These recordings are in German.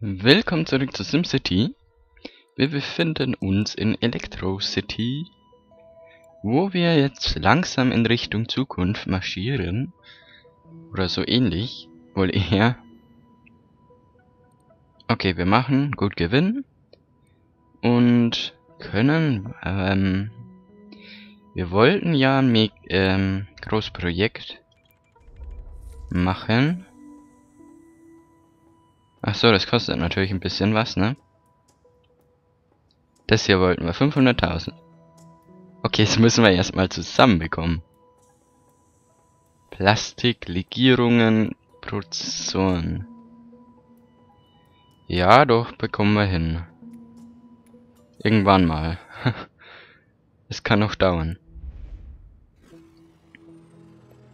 Willkommen zurück zu SimCity. Wir befinden uns in Electro City, wo wir jetzt langsam in Richtung Zukunft marschieren. Oder so ähnlich, wohl eher. Okay, wir machen gut Gewinn und können, ähm, wir wollten ja ein ähm, Großprojekt machen. Ach so, das kostet natürlich ein bisschen was, ne? Das hier wollten wir, 500.000. Okay, das müssen wir erstmal zusammenbekommen. Plastik, Legierungen, Prozessoren. Ja, doch, bekommen wir hin. Irgendwann mal. Es kann noch dauern.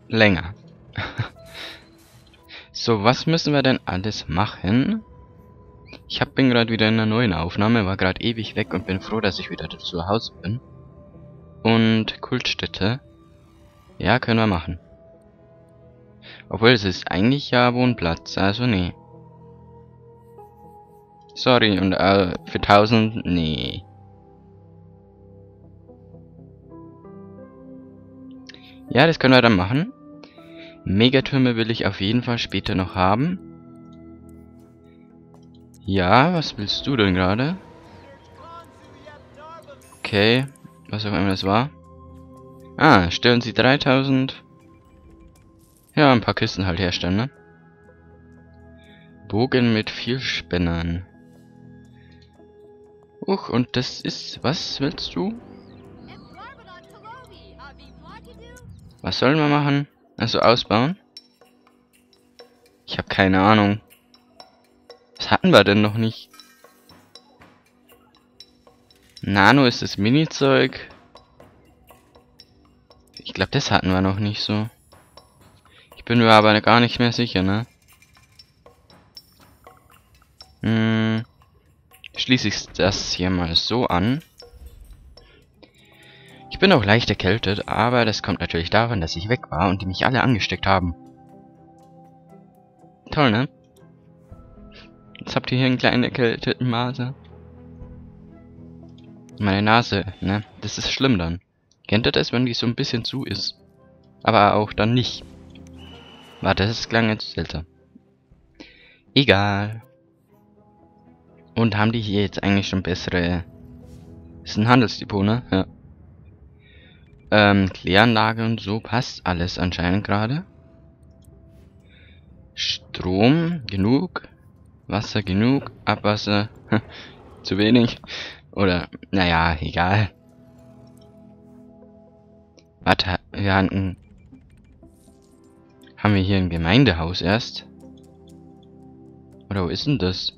Länger. so, was müssen wir denn alles machen? Ich hab, bin gerade wieder in einer neuen Aufnahme, war gerade ewig weg und bin froh, dass ich wieder zu Hause bin. Und Kultstätte. Ja, können wir machen. Obwohl, es ist eigentlich ja Wohnplatz, also nee. Sorry, und äh, für 1000, nee. Ja, das können wir dann machen. Megatürme will ich auf jeden Fall später noch haben. Ja, was willst du denn gerade? Okay, was auch immer das war. Ah, stellen Sie 3000. Ja, ein paar Kisten halt herstellen, ne? Bogen mit vier Spännern. Uch, und das ist... Was willst du? Was sollen wir machen? Also ausbauen? Ich habe keine Ahnung. Was hatten wir denn noch nicht? Nano ist das Mini-Zeug. Ich glaube, das hatten wir noch nicht so. Ich bin mir aber gar nicht mehr sicher, ne? Hm. Schließe ich das hier mal so an bin auch leicht erkältet, aber das kommt natürlich daran, dass ich weg war und die mich alle angesteckt haben. Toll, ne? Jetzt habt ihr hier einen kleinen erkälteten Mase. Meine Nase, ne? Das ist schlimm dann. Kennt ihr das, wenn die so ein bisschen zu ist? Aber auch dann nicht. Warte, das klang jetzt seltsam. Egal. Und haben die hier jetzt eigentlich schon bessere... Das ist ein Handelsdepot, ne? Ja. Ähm, Kläranlage und so passt alles anscheinend gerade. Strom genug. Wasser genug. Abwasser zu wenig. Oder, naja, egal. Warte, wir hatten... Haben wir hier ein Gemeindehaus erst? Oder wo ist denn das?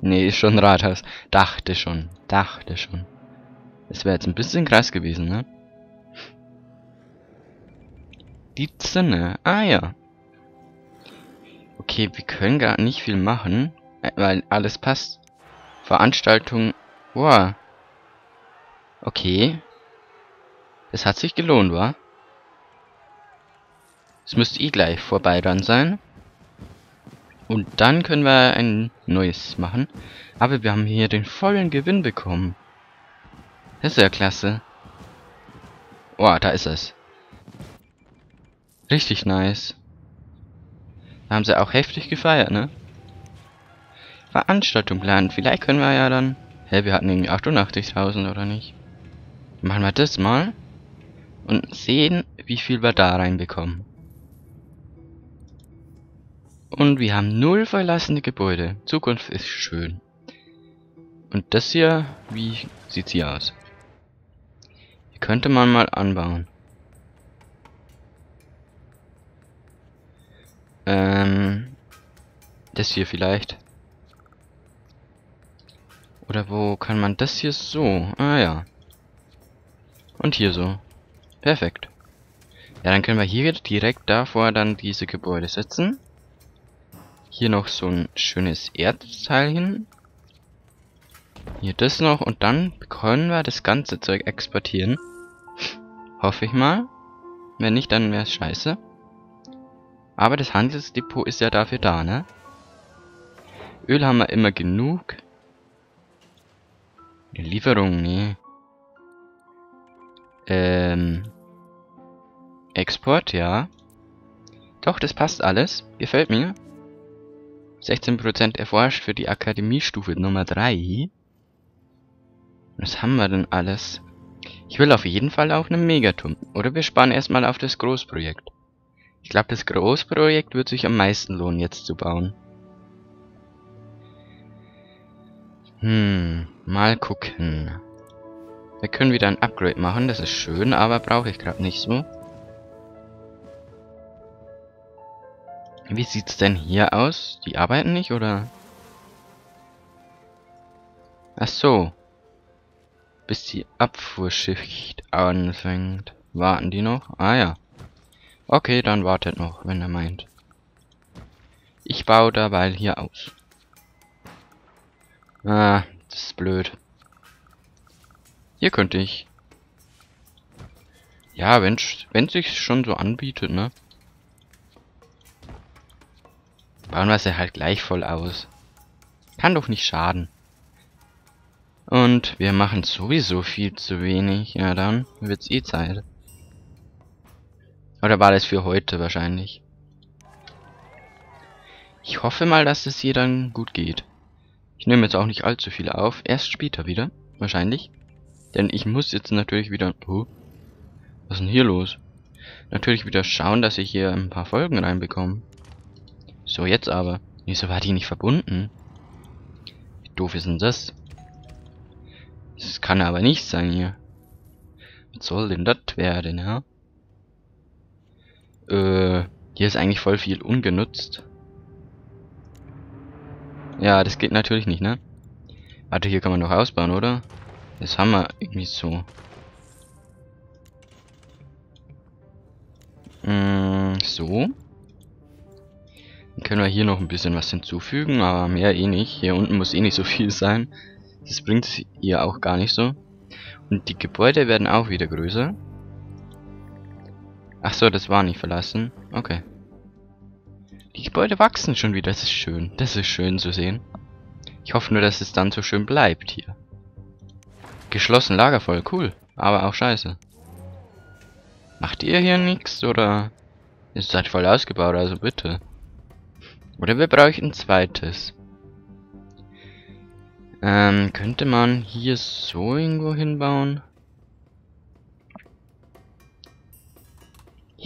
Nee, ist schon ein Rathaus. Dachte schon. Dachte schon. Das wäre jetzt ein bisschen krass gewesen, ne? Die Zinne. Ah ja. Okay, wir können gar nicht viel machen, äh, weil alles passt. Veranstaltung. Wow. Okay. Es hat sich gelohnt, wa? Es müsste eh gleich vorbei dann sein. Und dann können wir ein neues machen. Aber wir haben hier den vollen Gewinn bekommen. Das ist ja klasse. Oh, da ist es. Richtig nice. Da haben sie auch heftig gefeiert, ne? Veranstaltung planen. Vielleicht können wir ja dann... Hä, wir hatten irgendwie 88.000 oder nicht? Machen wir das mal. Und sehen, wie viel wir da reinbekommen. Und wir haben null verlassene Gebäude. Zukunft ist schön. Und das hier, wie sieht's hier aus? Hier könnte man mal anbauen. Ähm, das hier vielleicht. Oder wo kann man das hier so? Ah ja. Und hier so. Perfekt. Ja, dann können wir hier direkt davor dann diese Gebäude setzen. Hier noch so ein schönes Erdteil hin. Hier das noch und dann können wir das ganze Zeug exportieren. Hoffe ich mal. Wenn nicht, dann wäre es scheiße. Aber das Handelsdepot ist ja dafür da, ne? Öl haben wir immer genug. Eine Lieferung, nee. Ähm. Export, ja. Doch, das passt alles. Gefällt mir. 16% erforscht für die Akademiestufe Nummer 3. Was haben wir denn alles? Ich will auf jeden Fall auf einem Megaturm. Oder wir sparen erstmal auf das Großprojekt. Ich glaube, das Großprojekt wird sich am meisten lohnen, jetzt zu bauen. Hm, mal gucken. Wir können wieder ein Upgrade machen, das ist schön, aber brauche ich gerade nicht so. Wie sieht's denn hier aus? Die arbeiten nicht, oder? Ach so. Bis die Abfuhrschicht anfängt. Warten die noch? Ah ja. Okay, dann wartet noch, wenn er meint. Ich baue dabei hier aus. Ah, das ist blöd. Hier könnte ich. Ja, wenn es sich schon so anbietet, ne? Bauen wir sie halt gleich voll aus. Kann doch nicht schaden. Und wir machen sowieso viel zu wenig. Ja, dann wird's eh Zeit. Oder war das für heute wahrscheinlich? Ich hoffe mal, dass es hier dann gut geht. Ich nehme jetzt auch nicht allzu viel auf. Erst später wieder. Wahrscheinlich. Denn ich muss jetzt natürlich wieder... Oh, was ist denn hier los? Natürlich wieder schauen, dass ich hier ein paar Folgen reinbekomme. So, jetzt aber. Wieso war die nicht verbunden? Wie doof ist denn das? Das kann aber nicht sein hier. Was soll denn das werden, ja? Äh, hier ist eigentlich voll viel ungenutzt. Ja, das geht natürlich nicht, ne? Warte, hier kann man doch ausbauen, oder? Das haben wir irgendwie so. Mm, so. Dann können wir hier noch ein bisschen was hinzufügen, aber mehr eh nicht. Hier unten muss eh nicht so viel sein. Das bringt ihr auch gar nicht so. Und die Gebäude werden auch wieder größer. Ach so, das war nicht verlassen. Okay. Die Gebäude wachsen schon wieder. Das ist schön. Das ist schön zu sehen. Ich hoffe nur, dass es dann so schön bleibt hier. Geschlossen Lagervoll. Cool. Aber auch scheiße. Macht ihr hier nichts oder... Ist halt voll ausgebaut, also bitte. Oder wir brauchen ein zweites. Ähm, könnte man hier so irgendwo hinbauen?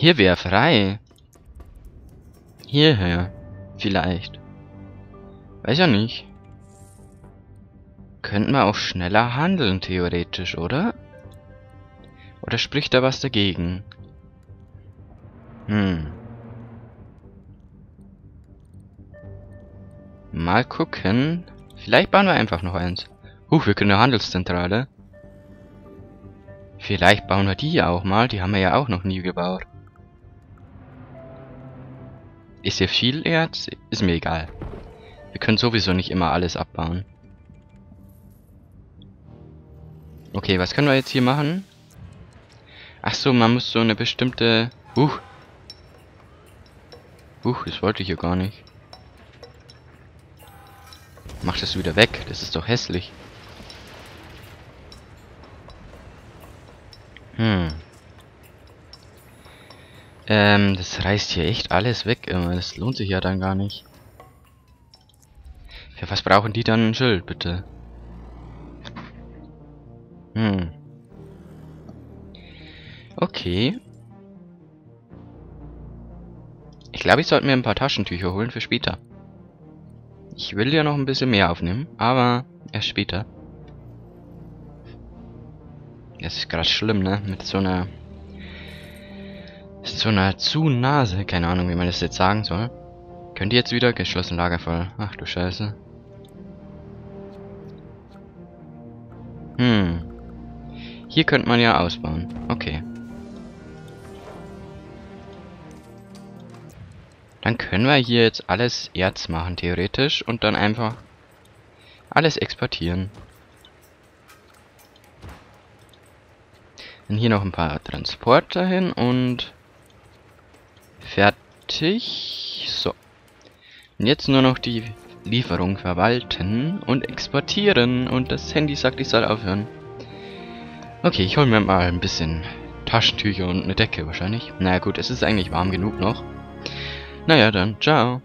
Hier wäre frei. Hierher. Vielleicht. Weiß ja nicht. Könnten wir auch schneller handeln, theoretisch, oder? Oder spricht da was dagegen? Hm. Mal gucken. Vielleicht bauen wir einfach noch eins. Huch, wir können eine Handelszentrale. Vielleicht bauen wir die ja auch mal. Die haben wir ja auch noch nie gebaut. Ist hier viel Erz? Ist mir egal. Wir können sowieso nicht immer alles abbauen. Okay, was können wir jetzt hier machen? Ach so, man muss so eine bestimmte... Huch. Huch, das wollte ich ja gar nicht. Mach das wieder weg. Das ist doch hässlich. Hm. Ähm, das reißt hier echt alles weg immer. Das lohnt sich ja dann gar nicht. Für was brauchen die dann ein Schild, bitte? Hm. Okay. Ich glaube, ich sollte mir ein paar Taschentücher holen für später. Ich will ja noch ein bisschen mehr aufnehmen, aber erst später. Das ist gerade schlimm, ne? Mit so einer... So einer Zu-Nase. Keine Ahnung, wie man das jetzt sagen soll. Könnt ihr jetzt wieder? Geschlossen Lagervoll. Ach du Scheiße. Hm. Hier könnte man ja ausbauen. Okay. Dann können wir hier jetzt alles Erz machen, theoretisch. Und dann einfach alles exportieren. Dann hier noch ein paar Transporter hin und fertig. So. Und jetzt nur noch die Lieferung verwalten und exportieren. Und das Handy sagt, ich soll aufhören. Okay, ich hole mir mal ein bisschen Taschentücher und eine Decke wahrscheinlich. Naja gut, es ist eigentlich warm genug noch. Naja dann, ciao.